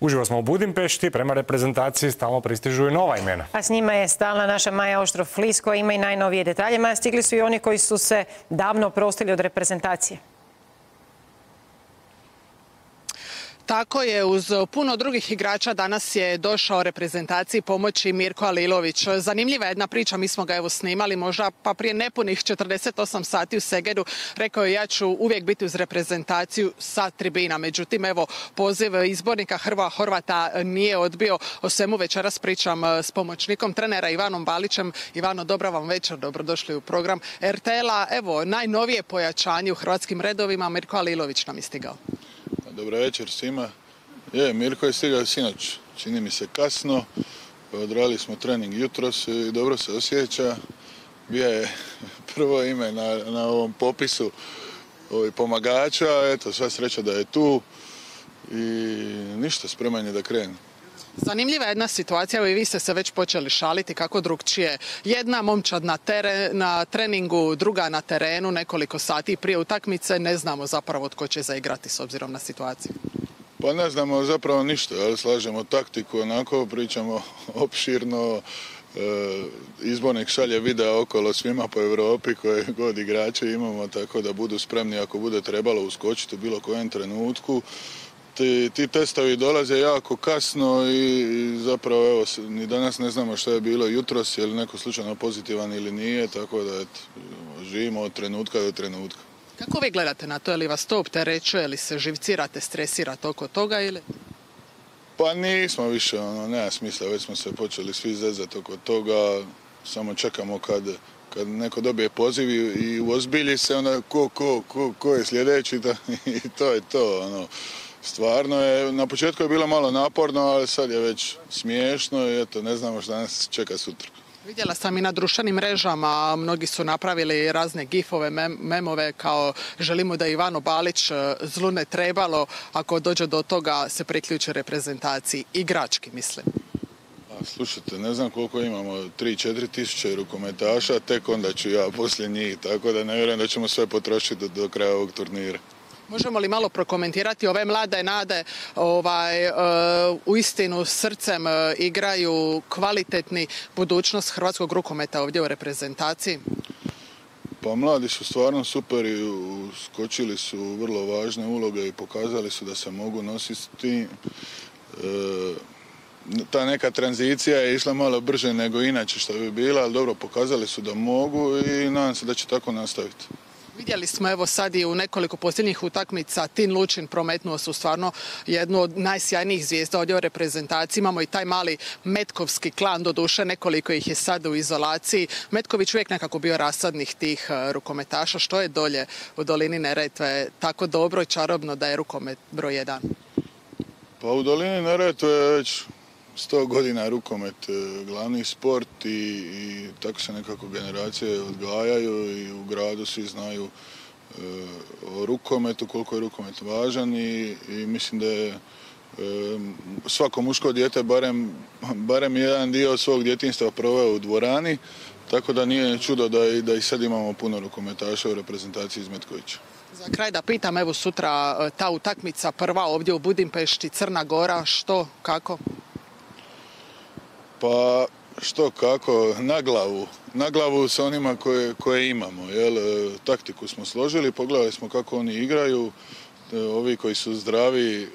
Uživo smo u Budimpešti, prema reprezentaciji stalno pristižu i nova imena. A s njima je stalna naša Maja Oštrov-Flis koja ima i najnovije detalje. Maja, stigli su i oni koji su se davno prostili od reprezentacije. Tako je, uz puno drugih igrača danas je došao reprezentaciji pomoći Mirko Alilović. Zanimljiva jedna priča, mi smo ga evo snimali možda pa prije nepunih 48 sati u Segedu. Rekao je ja ću uvijek biti uz reprezentaciju sa tribina. Međutim, evo poziv izbornika Hrva Horvata nije odbio. O svemu večeras pričam s pomoćnikom trenera Ivanom Balićem. Ivano, dobra vam večer, dobrodošli u program RTL-a. Evo, najnovije pojačanje u hrvatskim redovima, Mirko Alilović nam je stigao. Dobro večer svima. Je, Mirko je stigao sinoć, čini mi se kasno. Odradili smo trening jutros i dobro se osjeća. Bio je prvo ime na, na ovom popisu ovaj, pomagača. Eto, sva sreća da je tu i ništa, spreman je da krene. Zanimljiva je jedna situacija, vi ste se već počeli šaliti kako drugčije. Jedna momčad na, na treningu, druga na terenu, nekoliko sati prije utakmice, ne znamo zapravo tko će zaigrati s obzirom na situaciju. Pa ne znamo zapravo ništa, ali slažemo taktiku, onako pričamo opširno, e, izbornik šalje video okolo svima po Europi koje god igrače imamo, tako da budu spremni ako bude trebalo uskočiti u bilo kojem trenutku ti, ti testovi dolaze jako kasno i, zapravo evo, ni danas ne znamo što je bilo jutros, je li neko slučajno pozitivan ili nije, tako da et, živimo od trenutka do trenutka. Kako vi gledate na to? Je li vas to opterećuje, ili se živcirate, stresirate oko toga ili? Pa nismo više, ono, nema smisla, već smo se počeli svi zezati oko toga, samo čekamo kad, kad neko dobije poziv i uozbilji se, onda ko, ko, ko, ko je sljedeći i to je to, ono stvarno je, na početku je bilo malo naporno, ali sad je već smiješno i eto, ne znamo što nas čeka sutra. Vidjela sam i na društvenim mrežama, mnogi su napravili razne gifove, memove kao želimo da Ivano Balić e, zlu ne trebalo ako dođe do toga se priključe reprezentaciji. Igrački, mislim. A, slušajte, ne znam koliko imamo, 3-4 tisuće rukometaša, tek onda ću ja poslije njih, tako da ne vjerujem da ćemo sve potrošiti do, do kraja ovog turnira. Možemo li malo prokomentirati ove mlade nade ovaj, e, u istinu srcem e, igraju kvalitetni budućnost hrvatskog rukometa ovdje u reprezentaciji? Pa mladi su stvarno super i skočili su vrlo važne uloge i pokazali su da se mogu nositi s tim. E, ta neka tranzicija je išla malo brže nego inače što bi bila, ali dobro, pokazali su da mogu i nadam se da će tako nastaviti. Vidjeli smo evo sad i u nekoliko posljednjih utakmica Tin Lučin prometnuo su stvarno jednu od najsjajnijih zvijezda ovdje u reprezentaciji. Imamo i taj mali Metkovski klan, do duše nekoliko ih je sad u izolaciji. Metković uvijek nekako bio rasadnih tih e, rukometaša. Što je dolje u dolini Neretve tako dobro i čarobno da je rukomet broj jedan? Pa u dolini Neretve je već sto godina rukomet e, glavni sport i, tako se nekako generacije odgajaju i u gradu svi znaju e, o rukometu, koliko je rukomet važan i, mislim da je e, svako muško dijete barem, barem jedan dio svog djetinstva proveo u dvorani, tako da nije čudo da, i, da i sad imamo puno rukometaša u reprezentaciji iz Metkovića. Za kraj da pitam, evo sutra ta utakmica prva ovdje u Budimpešti, Crna Gora, što, kako? Pa što kako, na glavu. Na glavu sa onima koje, koje imamo. Jel? E, taktiku smo složili, pogledali smo kako oni igraju. E, ovi koji su zdravi e,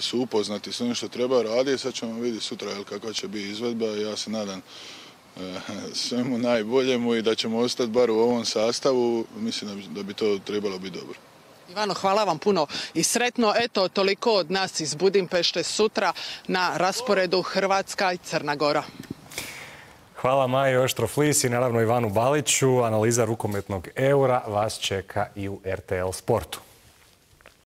su upoznati s onim što treba raditi. Sad ćemo vidjeti sutra jel, kakva će biti izvedba. Ja se nadam svemu najboljemu i da ćemo ostati bar u ovom sastavu. Mislim da bi to trebalo biti dobro. Ivano, hvala vam puno i sretno. Eto, toliko od nas iz Budimpešte sutra na rasporedu Hrvatska i Crna Gora. Hvala Maji Oštroflis i naravno Ivanu Baliću. Analiza rukometnog eura vas čeka i u RTL Sportu.